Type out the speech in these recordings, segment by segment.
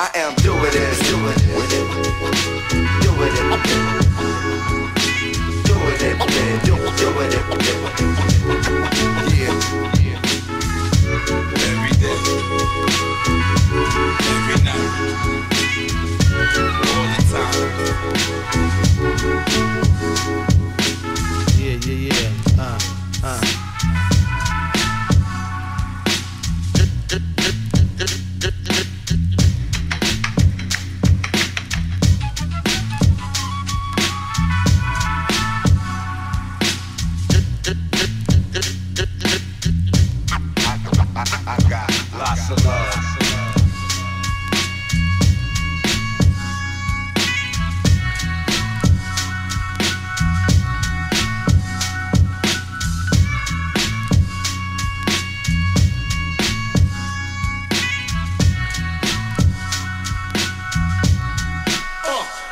I am doing this.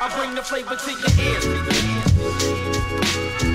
I bring the flavor to your ears.